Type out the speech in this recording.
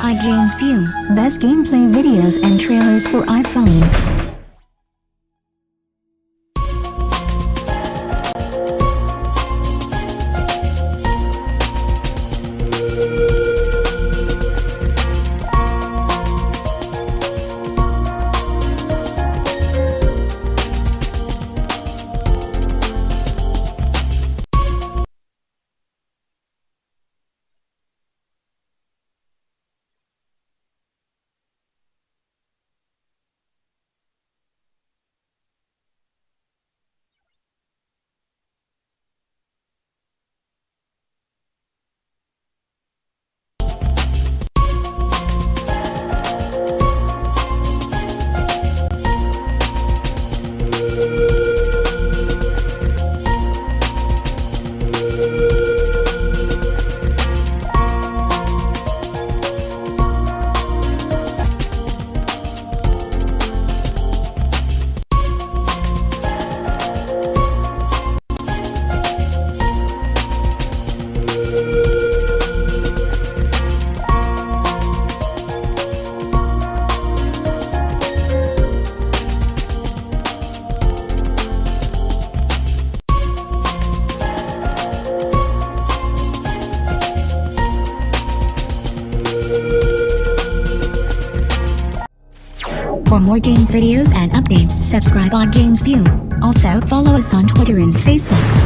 iGames View, best gameplay videos and trailers for iPhone. For more games videos and updates, subscribe on Games View. Also follow us on Twitter and Facebook.